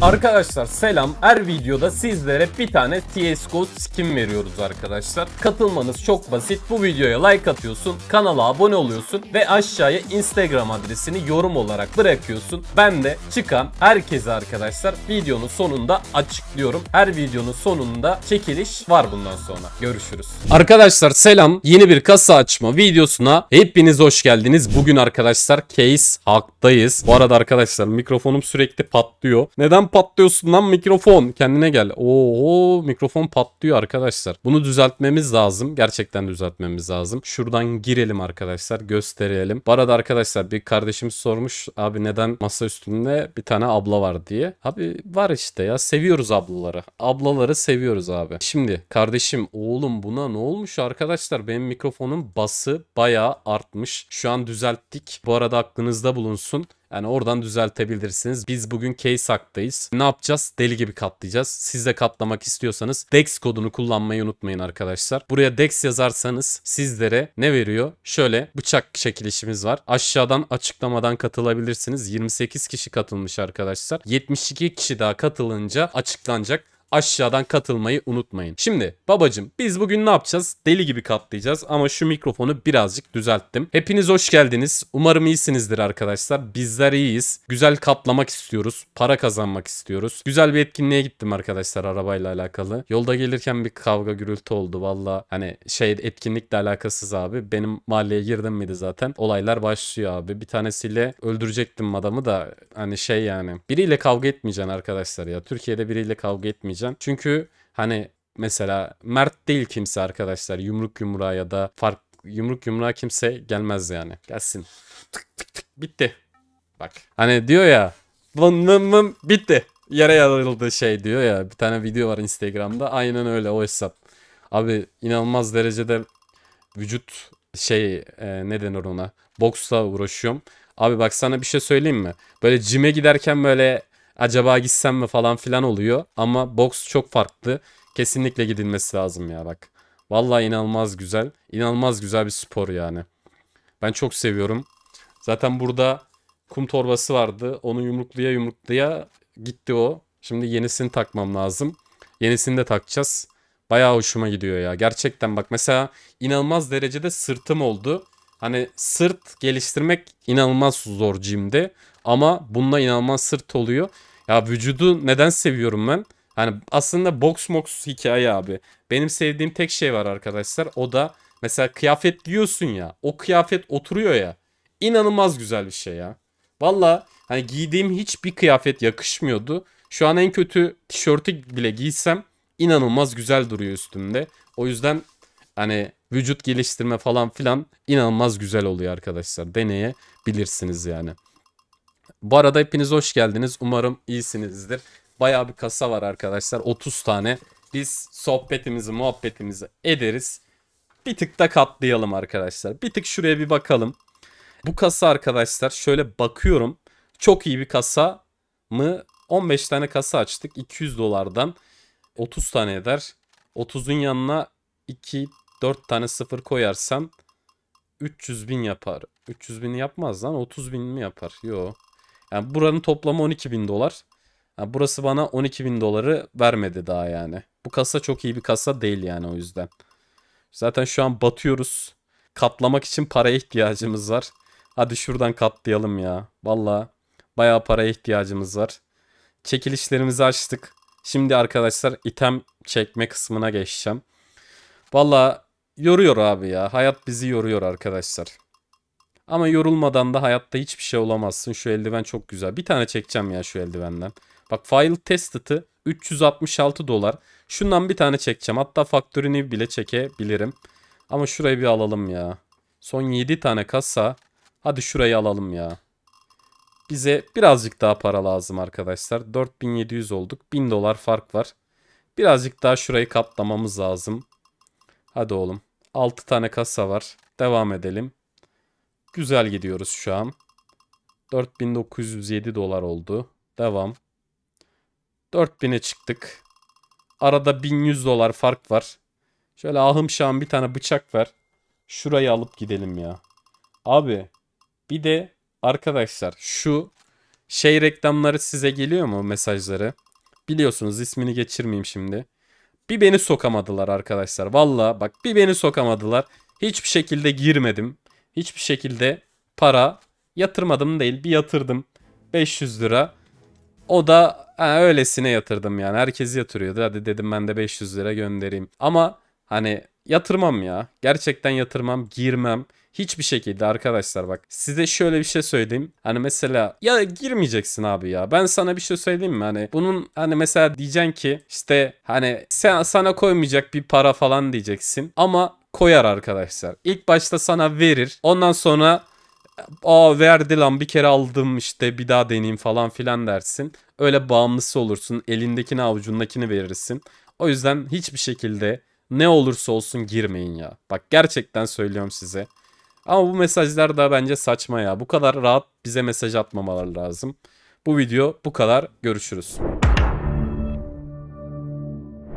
Arkadaşlar selam. Her videoda sizlere bir tane CSGO skin veriyoruz arkadaşlar. Katılmanız çok basit. Bu videoya like atıyorsun, kanala abone oluyorsun ve aşağıya Instagram adresini yorum olarak bırakıyorsun. Ben de çıkan herkese arkadaşlar videonun sonunda açıklıyorum. Her videonun sonunda çekiliş var bundan sonra. Görüşürüz. Arkadaşlar selam. Yeni bir kasa açma videosuna hepiniz hoş geldiniz. Bugün arkadaşlar Case Halk'tayız. Bu arada arkadaşlar mikrofonum sürekli patlıyor. Neden patlıyorsun lan mikrofon? Kendine gel. Oo mikrofon patlıyor arkadaşlar. Bunu düzeltmemiz lazım. Gerçekten düzeltmemiz lazım. Şuradan girelim arkadaşlar. Gösterelim. Bu arada arkadaşlar bir kardeşimiz sormuş. Abi neden masa üstünde bir tane abla var diye. Abi var işte ya. Seviyoruz ablaları. Ablaları seviyoruz abi. Şimdi kardeşim oğlum buna ne olmuş arkadaşlar? Benim mikrofonun bası bayağı artmış. Şu an düzelttik. Bu arada aklınızda bulunsun. Yani oradan düzeltebilirsiniz. Biz bugün case haktayız. Ne yapacağız? Deli gibi katlayacağız. Siz de katlamak istiyorsanız DEX kodunu kullanmayı unutmayın arkadaşlar. Buraya DEX yazarsanız sizlere ne veriyor? Şöyle bıçak çekilişimiz var. Aşağıdan açıklamadan katılabilirsiniz. 28 kişi katılmış arkadaşlar. 72 kişi daha katılınca açıklanacak aşağıdan katılmayı unutmayın. Şimdi babacım biz bugün ne yapacağız? Deli gibi katlayacağız ama şu mikrofonu birazcık düzelttim. Hepiniz hoş geldiniz. Umarım iyisinizdir arkadaşlar. Bizler iyiyiz. Güzel katlamak istiyoruz. Para kazanmak istiyoruz. Güzel bir etkinliğe gittim arkadaşlar arabayla alakalı. Yolda gelirken bir kavga gürültü oldu valla. Hani şey etkinlikle alakasız abi. Benim mahalleye girdim miydi zaten? Olaylar başlıyor abi. Bir tanesiyle öldürecektim adamı da hani şey yani. Biriyle kavga etmeyeceksin arkadaşlar ya. Türkiye'de biriyle kavga etmeyeceksin. Çünkü hani mesela Mert değil kimse arkadaşlar. Yumruk yumruğa ya da fark yumruk yumruğa kimse gelmez yani. Gelsin. Tık tık tık bitti. Bak. Hani diyor ya vın vın bitti. Yere yarıldı şey diyor ya. Bir tane video var Instagram'da. Aynen öyle o hesap. Abi inanılmaz derecede vücut şey e, ne denir ona? Boksla uğraşıyorum. Abi bak sana bir şey söyleyeyim mi? Böyle cime giderken böyle acaba gitsem mi falan filan oluyor. Ama boks çok farklı. Kesinlikle gidilmesi lazım ya bak. Vallahi inanılmaz güzel. İnanılmaz güzel bir spor yani. Ben çok seviyorum. Zaten burada kum torbası vardı. Onu yumrukluya yumrukluya gitti o. Şimdi yenisini takmam lazım. Yenisini de takacağız. Bayağı hoşuma gidiyor ya. Gerçekten bak mesela inanılmaz derecede sırtım oldu. Hani sırt geliştirmek inanılmaz zor jimde. Ama bununla inanılmaz sırt oluyor. Ya vücudu neden seviyorum ben? Hani aslında box mox hikaye abi. Benim sevdiğim tek şey var arkadaşlar. O da mesela kıyafet giyiyorsun ya. O kıyafet oturuyor ya. İnanılmaz güzel bir şey ya. Valla hani giydiğim hiçbir kıyafet yakışmıyordu. Şu an en kötü tişörtü bile giysem inanılmaz güzel duruyor üstümde. O yüzden hani vücut geliştirme falan filan inanılmaz güzel oluyor arkadaşlar. Deneyebilirsiniz yani. Bu arada hepiniz hoş geldiniz. Umarım iyisinizdir. Bayağı bir kasa var arkadaşlar. 30 tane. Biz sohbetimizi, muhabbetimizi ederiz. Bir tık da katlayalım arkadaşlar. Bir tık şuraya bir bakalım. Bu kasa arkadaşlar şöyle bakıyorum. Çok iyi bir kasa mı? 15 tane kasa açtık. 200 dolardan 30 tane eder. 30'un yanına 2 4 tane sıfır koyarsan 300 bin yapar. 300 bin yapmaz lan 30 bin mi yapar? Yo. Yani buranın toplamı 12 bin dolar. Yani burası bana 12 bin doları vermedi daha yani. Bu kasa çok iyi bir kasa değil yani o yüzden. Zaten şu an batıyoruz. Katlamak için paraya ihtiyacımız var. Hadi şuradan katlayalım ya. Valla bayağı paraya ihtiyacımız var. Çekilişlerimizi açtık. Şimdi arkadaşlar item çekme kısmına geçeceğim. Valla yoruyor abi ya. Hayat bizi yoruyor arkadaşlar. Ama yorulmadan da hayatta hiçbir şey olamazsın. Şu eldiven çok güzel. Bir tane çekeceğim ya şu eldivenden. Bak file tested'ı 366 dolar. Şundan bir tane çekeceğim. Hatta faktörünü bile çekebilirim. Ama şurayı bir alalım ya. Son 7 tane kasa. Hadi şurayı alalım ya. Bize birazcık daha para lazım arkadaşlar. 4700 olduk. 1000 dolar fark var. Birazcık daha şurayı katlamamız lazım. Hadi oğlum. 6 tane kasa var. Devam edelim. Güzel gidiyoruz şu an. 4907 dolar oldu. Devam. 4000'e çıktık. Arada 1100 dolar fark var. Şöyle ahım şahım bir tane bıçak ver. Şurayı alıp gidelim ya. Abi bir de arkadaşlar şu şey reklamları size geliyor mu mesajları? Biliyorsunuz ismini geçirmeyeyim şimdi. Bir beni sokamadılar arkadaşlar. Valla bak bir beni sokamadılar. Hiçbir şekilde girmedim. Hiçbir şekilde para yatırmadım değil bir yatırdım. 500 lira. O da ha, öylesine yatırdım yani. Herkes yatırıyordu. Hadi dedim ben de 500 lira göndereyim. Ama hani yatırmam ya. Gerçekten yatırmam, girmem. Hiçbir şekilde arkadaşlar bak size şöyle bir şey söyleyeyim. Hani mesela ya girmeyeceksin abi ya. Ben sana bir şey söyleyeyim mi? Hani bunun hani mesela diyeceksin ki işte hani sen sana koymayacak bir para falan diyeceksin. Ama koyar arkadaşlar. İlk başta sana verir. Ondan sonra aa verdi lan bir kere aldım işte bir daha deneyeyim falan filan dersin. Öyle bağımlısı olursun. Elindekini avucundakini verirsin. O yüzden hiçbir şekilde ne olursa olsun girmeyin ya. Bak gerçekten söylüyorum size. Ama bu mesajlar da bence saçma ya. Bu kadar rahat bize mesaj atmamaları lazım. Bu video bu kadar. Görüşürüz.